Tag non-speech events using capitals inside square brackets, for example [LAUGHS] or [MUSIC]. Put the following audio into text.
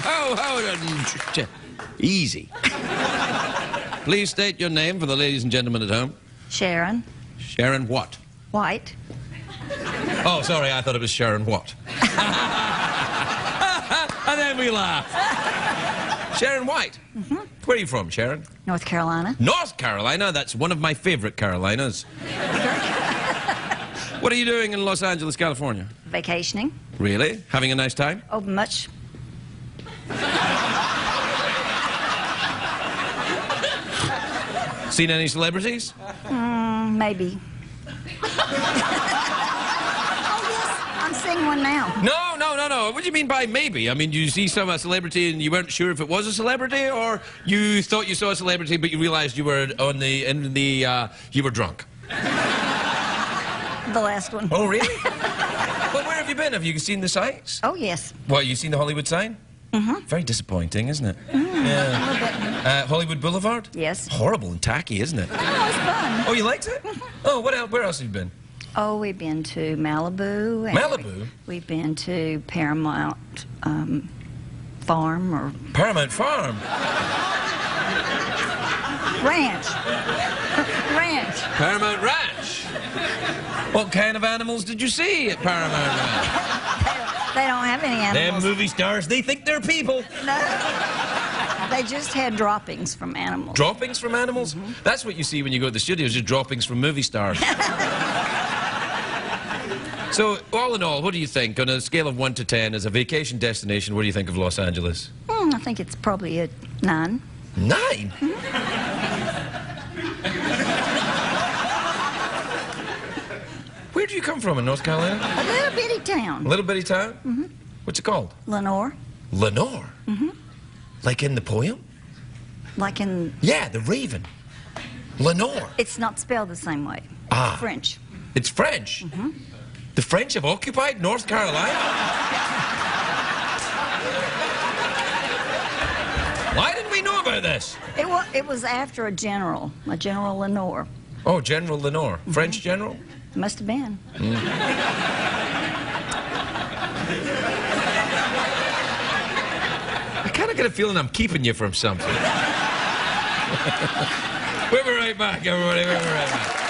ho, ho. Easy. [LAUGHS] Please state your name for the ladies and gentlemen at home. Sharon Sharon what? White. Oh, sorry, I thought it was Sharon what. [LAUGHS] and then we laugh. Sharon White. Mm-hmm. Where are you from, Sharon? North Carolina. North Carolina? That's one of my favorite Carolinas. [LAUGHS] what are you doing in Los Angeles, California? Vacationing. Really? Having a nice time? Oh, much. [LAUGHS] Seen any celebrities? Mm, maybe. [LAUGHS] oh, yes. I'm seeing one now. No, no, no, no. What do you mean by maybe? I mean, you see some a celebrity and you weren't sure if it was a celebrity, or you thought you saw a celebrity but you realized you were on the in the uh, you were drunk. The last one. Oh, really? [LAUGHS] well, where have you been? Have you seen the sights? Oh, yes. What, you seen the Hollywood sign? Mm-hmm. Very disappointing, isn't it? Mm, yeah. Uh, Hollywood Boulevard? Yes. Horrible and tacky, isn't it? Oh, it's fun. Oh, you liked it? [LAUGHS] Oh, what else? Where else have you been? Oh, we've been to Malibu. and Malibu? We, have been to Paramount um, Farm or Paramount Farm. Ranch. [LAUGHS] Ranch. Paramount Ranch. What kind of animals did you see at Paramount? They don't have any animals. Them movie stars, they think they're people. No. They just had droppings from animals. Droppings from animals? Mm -hmm. That's what you see when you go to the studios, just droppings from movie stars. [LAUGHS] so, all in all, what do you think, on a scale of 1 to 10, as a vacation destination, what do you think of Los Angeles? Mm, I think it's probably a 9. 9? Mm -hmm. Where do you come from in North Carolina? A little bitty town. A little bitty town? Mm-hmm. What's it called? Lenoir. Lenoir? Mm-hmm. Like in the poem? Like in... Yeah, the Raven. Lenore. It's not spelled the same way. Ah. It's French. It's French? Mm-hmm. The French have occupied North Carolina? Why didn't we know about this? It was, it was after a general, a General Lenoir. Oh, General Lenoir. Mm -hmm. French general? Must have been. Mm. I kind of get a feeling I'm keeping you from something. [LAUGHS] we'll be right back, everybody. We'll be right back.